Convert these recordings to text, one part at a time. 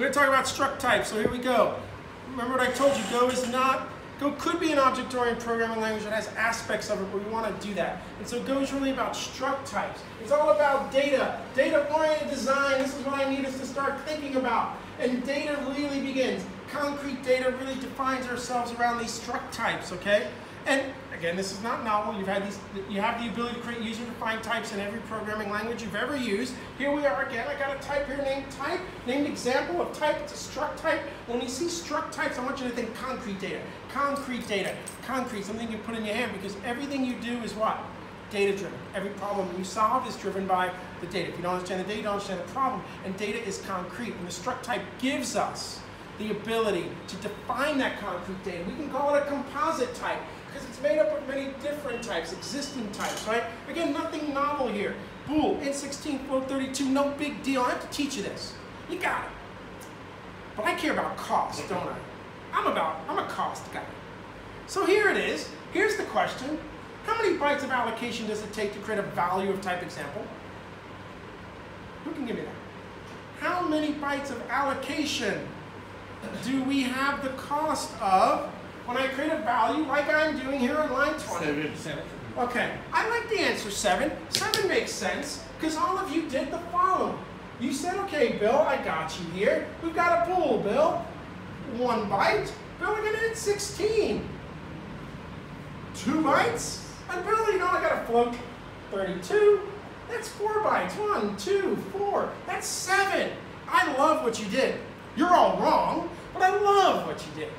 We're going to talk about struct types, so here we go. Remember what I told you, Go is not, Go could be an object-oriented programming language that has aspects of it, but we want to do that. And so Go is really about struct types. It's all about data, data-oriented design. This is what I need us to start thinking about. And data really begins. Concrete data really defines ourselves around these struct types, okay? And again, this is not novel. You've had these, you have the ability to create user-defined types in every programming language you've ever used. Here we are again. I got a type here named type, named example of type. It's a struct type. When you see struct types, I want you to think concrete data, concrete data, concrete, something you put in your hand because everything you do is what? Data driven. Every problem you solve is driven by the data. If you don't understand the data, you don't understand the problem. And data is concrete. And the struct type gives us the ability to define that concrete data. We can call it a composite type because it's made up of many different types, existing types, right? Again, nothing novel here. Bool, Int16, float 32, no big deal. I have to teach you this. You got it. But I care about cost, don't I? I'm about, I'm a cost guy. So here it is. Here's the question. How many bytes of allocation does it take to create a value of type example? Who can give me that? How many bytes of allocation do we have the cost of when I create a value like I'm doing here on line 20? Seven. Seven. Okay, I like the answer 7. 7 makes sense because all of you did the following. You said, okay, Bill, I got you here. We've got a bool, Bill. One byte. Bill, we're to hit 16. Two bytes. And Bill, you know, I got a float 32. That's four bytes. One, two, four. That's seven. I love what you did. You're all wrong, but I love what you did.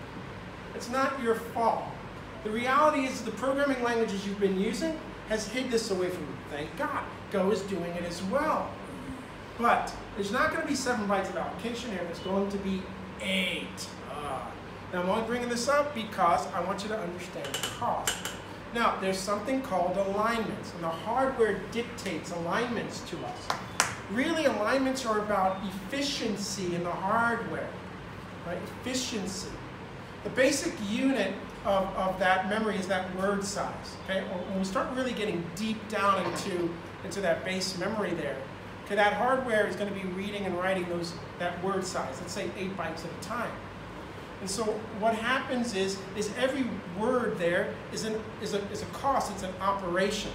It's not your fault. The reality is the programming languages you've been using has hid this away from you. Thank God. Go is doing it as well. But there's not going to be seven bytes of allocation here. There's going to be eight. Uh, now I'm only bringing this up because I want you to understand the cost. Now, there's something called alignments, and the hardware dictates alignments to us. Really, alignments are about efficiency in the hardware, right? Efficiency. The basic unit of, of that memory is that word size, okay? When we start really getting deep down into, into that base memory there, okay, that hardware is going to be reading and writing those, that word size, let's say eight bytes at a time. And so what happens is, is every word there is, an, is, a, is a cost, it's an operation.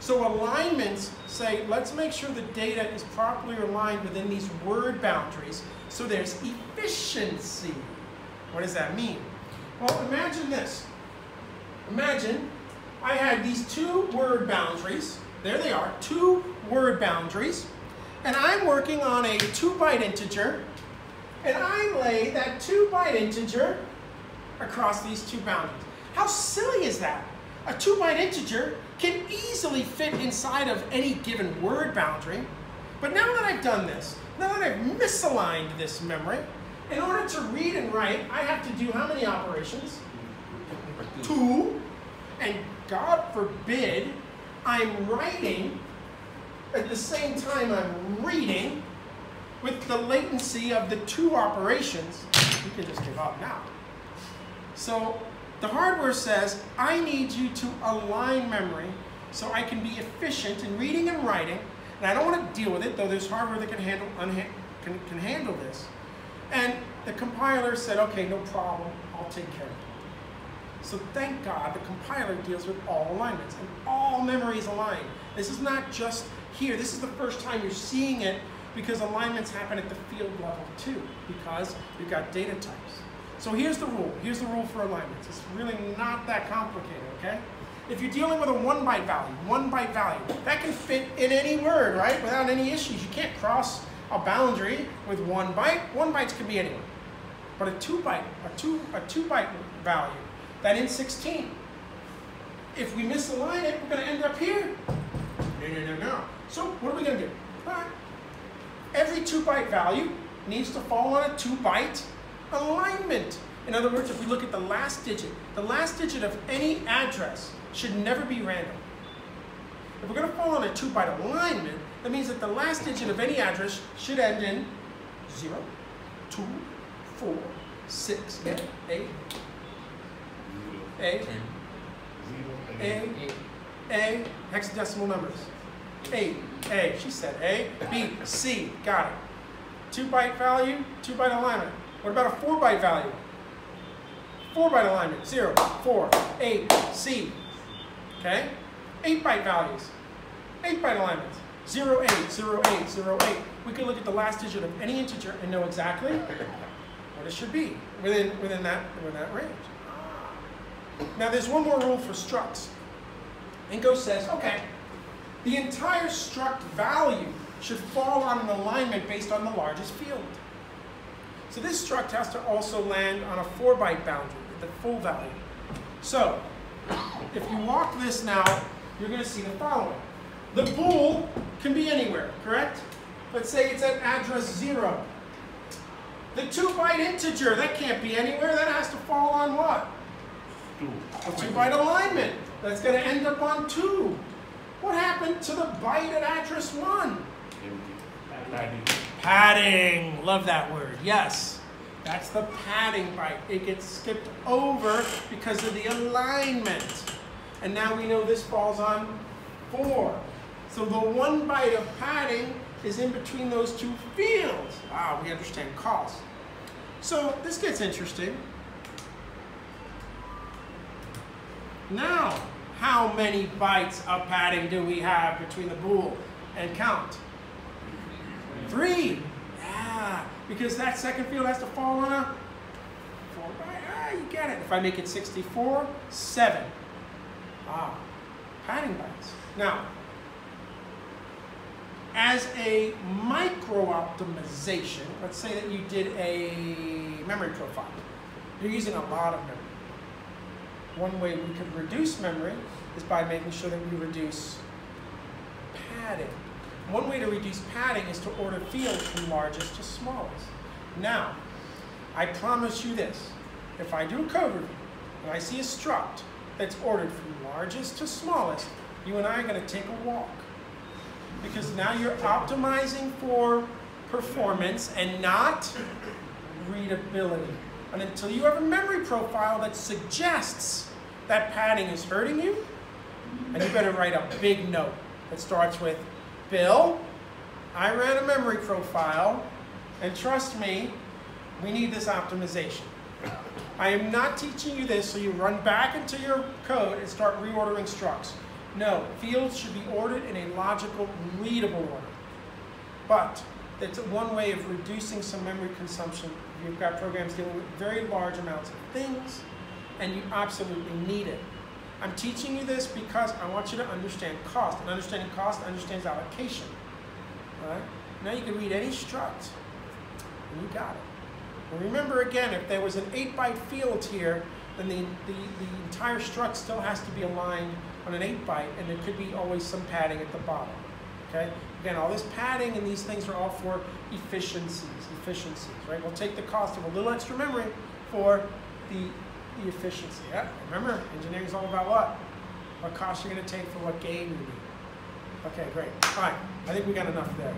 So alignments say, let's make sure the data is properly aligned within these word boundaries so there's efficiency. What does that mean? Well, imagine this. Imagine I had these two word boundaries. There they are, two word boundaries. And I'm working on a two byte integer and I lay that two byte integer across these two boundaries. How silly is that? A two byte integer can easily fit inside of any given word boundary. But now that I've done this, now that I've misaligned this memory, in order to read and write, I have to do how many operations? Two. And God forbid, I'm writing at the same time I'm reading with the latency of the two operations, you can just give up now. So the hardware says, I need you to align memory so I can be efficient in reading and writing. And I don't want to deal with it, though there's hardware that can handle, can, can handle this. And the compiler said, okay, no problem, I'll take care of it. So thank God the compiler deals with all alignments and all memories aligned. This is not just here. This is the first time you're seeing it because alignments happen at the field level too, because you've got data types. So here's the rule. Here's the rule for alignments. It's really not that complicated, okay? If you're dealing with a one byte value, one byte value, that can fit in any word, right? Without any issues. You can't cross a boundary with one byte. One bytes can be anywhere. But a two byte, a two, a two byte value, that int16, if we misalign it, we're going to end up here. No, no, no, no. So what are we going to do? Every two byte value needs to fall on a two byte alignment. In other words, if we look at the last digit, the last digit of any address should never be random. If we're going to fall on a two byte alignment, that means that the last digit of any address should end in 0, 2, 4, 6, yeah, A, A, A, A, hexadecimal numbers. A, A, she said A, B, C, got it. two byte value, two byte alignment. What about a four byte value? Four byte alignment, zero, four, eight, C. Okay? Eight byte values, eight byte alignments, zero, eight, zero, eight, zero, eight. We can look at the last digit of any integer and know exactly what it should be within, within, that, within that range. Now there's one more rule for structs. Ingo says, okay, the entire struct value should fall on an alignment based on the largest field. So this struct has to also land on a 4 byte boundary with the full value. So if you walk this now, you're going to see the following. The bool can be anywhere, correct? Let's say it's at address 0. The 2 byte integer, that can't be anywhere. That has to fall on what? A 2 byte alignment. That's going to end up on 2. What happened to the byte at address 1? Padding. Love that word. Yes. That's the padding byte. It gets skipped over because of the alignment. And now we know this falls on 4. So the one byte of padding is in between those two fields. Ah, we understand cost. So this gets interesting. Now, how many bytes of padding do we have between the bool and count? Three. Yeah, because that second field has to fall on a four byte. Ah, you get it. If I make it 64, seven. Ah, padding bytes. Now, as a micro optimization, let's say that you did a memory profile. You're using a lot of memory. One way we could reduce memory is by making sure that we reduce padding. One way to reduce padding is to order fields from largest to smallest. Now, I promise you this. If I do a code review and I see a struct that's ordered from largest to smallest, you and I are going to take a walk. Because now you're optimizing for performance and not readability. And until you have a memory profile that suggests that padding is hurting you, and you better write a big note that starts with, Bill, I ran a memory profile, and trust me, we need this optimization. I am not teaching you this so you run back into your code and start reordering structs. No, fields should be ordered in a logical, readable order. But it's one way of reducing some memory consumption. You've got programs dealing with very large amounts of things, and you absolutely need it. I'm teaching you this because I want you to understand cost. And understanding cost understands allocation. All right? Now you can read any struct, and you got it. And remember again, if there was an 8 byte field here, then the, the, the entire struct still has to be aligned on an 8 byte, and there could be always some padding at the bottom. Okay? Again, all this padding and these things are all for efficiencies, efficiencies, right? We'll take the cost of a little extra memory for the, the efficiency. Yeah? Remember, engineering is all about what? What cost you're going to take for what gain you need. Okay, great. All right, I think we got enough there.